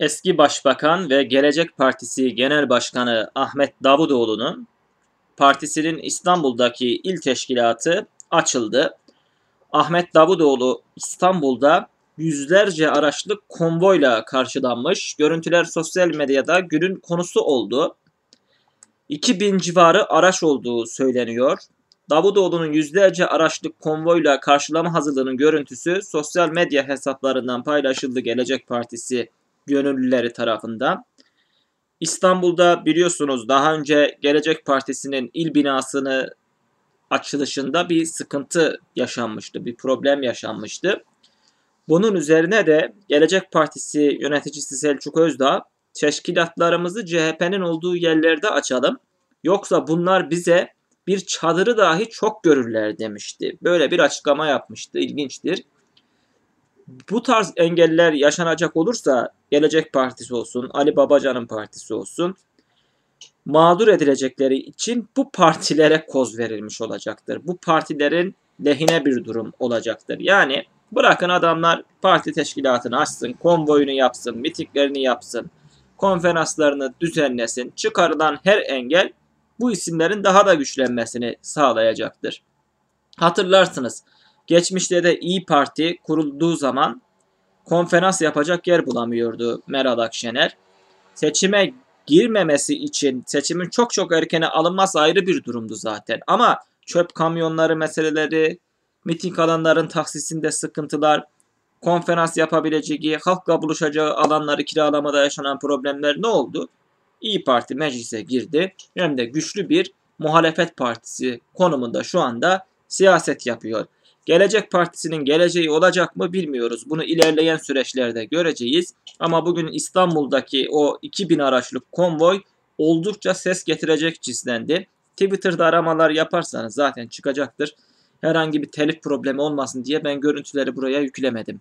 Eski Başbakan ve Gelecek Partisi Genel Başkanı Ahmet Davutoğlu'nun partisinin İstanbul'daki il teşkilatı açıldı. Ahmet Davutoğlu İstanbul'da yüzlerce araçlı konvoyla karşılanmış. Görüntüler sosyal medyada günün konusu oldu. 2000 civarı araç olduğu söyleniyor. Davutoğlu'nun yüzlerce araçlık konvoyla karşılama hazırlığının görüntüsü sosyal medya hesaplarından paylaşıldı Gelecek Partisi gönüllüleri tarafından. İstanbul'da biliyorsunuz daha önce Gelecek Partisi'nin il binasını açılışında bir sıkıntı yaşanmıştı, bir problem yaşanmıştı. Bunun üzerine de Gelecek Partisi yöneticisi Selçuk Özdağ teşkilatlarımızı CHP'nin olduğu yerlerde açalım. Yoksa bunlar bize bir çadırı dahi çok görürler demişti. Böyle bir açıklama yapmıştı. İlginçtir. Bu tarz engeller yaşanacak olursa Gelecek Partisi olsun, Ali Babacan'ın partisi olsun mağdur edilecekleri için bu partilere koz verilmiş olacaktır. Bu partilerin lehine bir durum olacaktır. Yani bırakın adamlar parti teşkilatını açsın, konvoyunu yapsın, mitiklerini yapsın, konferanslarını düzenlesin. Çıkarılan her engel bu isimlerin daha da güçlenmesini sağlayacaktır. Hatırlarsınız geçmişte de İyi Parti kurulduğu zaman konferans yapacak yer bulamıyordu Meral Akşener. Seçime girmemesi için seçimin çok çok erkene alınması ayrı bir durumdu zaten. Ama çöp kamyonları meseleleri, miting alanların tahsisinde sıkıntılar, konferans yapabileceği, halkla buluşacağı alanları kiralamada yaşanan problemler ne oldu? İyi Parti meclise girdi. Hem de güçlü bir muhalefet partisi konumunda şu anda siyaset yapıyor. Gelecek Partisi'nin geleceği olacak mı bilmiyoruz. Bunu ilerleyen süreçlerde göreceğiz. Ama bugün İstanbul'daki o 2000 araçlık konvoy oldukça ses getirecek cislendi. Twitter'da aramalar yaparsanız zaten çıkacaktır. Herhangi bir telif problemi olmasın diye ben görüntüleri buraya yüklemedim.